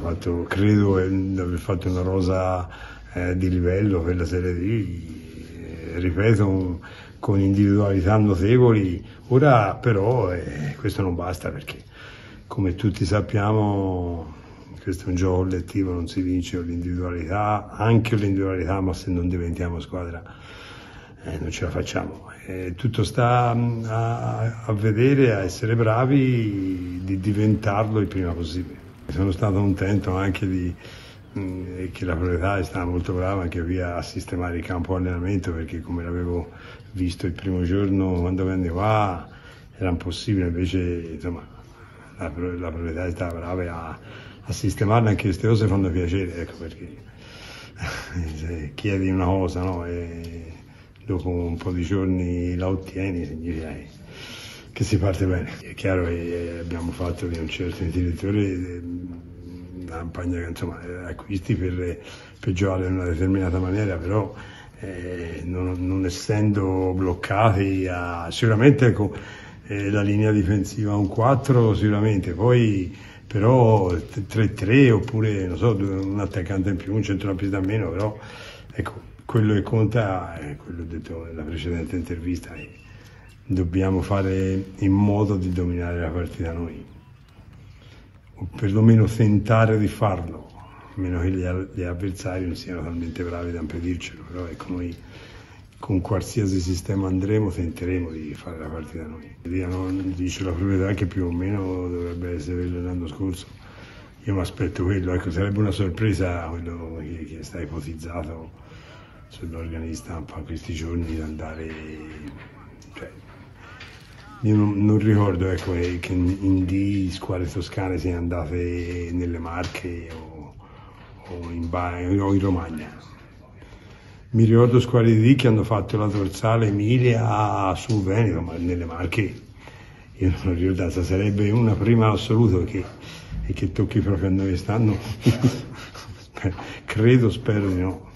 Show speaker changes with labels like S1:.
S1: fatto, credo di aver fatto una rosa eh, di livello per la Serie D, eh, ripeto, con individualità notevoli. Ora però eh, questo non basta perché, come tutti sappiamo, questo è un gioco collettivo, non si vince l'individualità, anche l'individualità, ma se non diventiamo squadra eh, non ce la facciamo. Eh, tutto sta mm, a, a, vedere, a essere bravi di diventarlo il prima possibile. Sono stato contento anche di, mh, mm, che la proprietà è stata molto brava anche via a sistemare il campo allenamento perché come l'avevo visto il primo giorno quando venne qua era impossibile, invece insomma, la, la proprietà è stata brava a, a sistemarla, anche queste cose fanno piacere, ecco perché chiedi una cosa no, e dopo un po' di giorni la ottieni significa che si parte bene. È chiaro che abbiamo fatto di un certo direttore una campagna insomma, acquisti per, per giocare in una determinata maniera, però eh, non, non, essendo bloccati a, sicuramente ecco, eh, la linea difensiva un 4 sicuramente, poi però 3-3 oppure non so, un attaccante in più, un centrocampista in meno, però ecco, quello che conta è quello che detto nella precedente intervista, dobbiamo fare in modo di dominare la partita noi, o perlomeno tentare di farlo, a meno che gli, avversari non siano talmente bravi da impedircelo, però ecco noi con qualsiasi sistema andremo tenteremo di fare la partita noi. Dice la proprietà che più o meno dovrebbe essere l'anno scorso. Io mi aspetto quello, ecco, sarebbe una sorpresa quello che, che sta ipotizzato sull'organista po' questi giorni di andare. Io non, non ricordo ecco, che in D squadre toscane siano andate nelle Marche o, o, in, o in Romagna mi ricordo squadre di che hanno fatto la dorsale Emilia su Veneto, ma nelle Marche io non lo ricordo, sarebbe una prima assoluta che, e che tocchi proprio a noi stanno. credo, spero di no.